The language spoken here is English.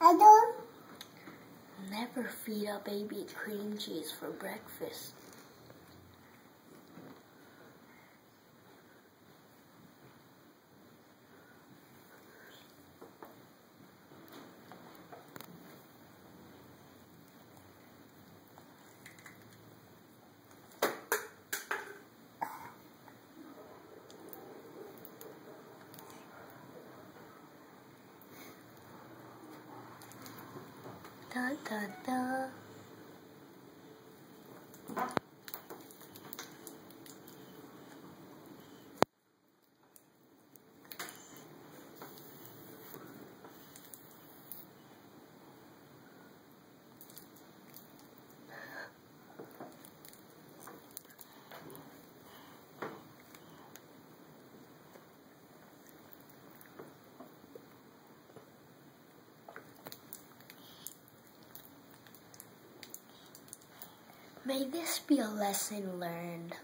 I don't. Never feed a baby cream cheese for breakfast. Da da da. May this be a lesson learned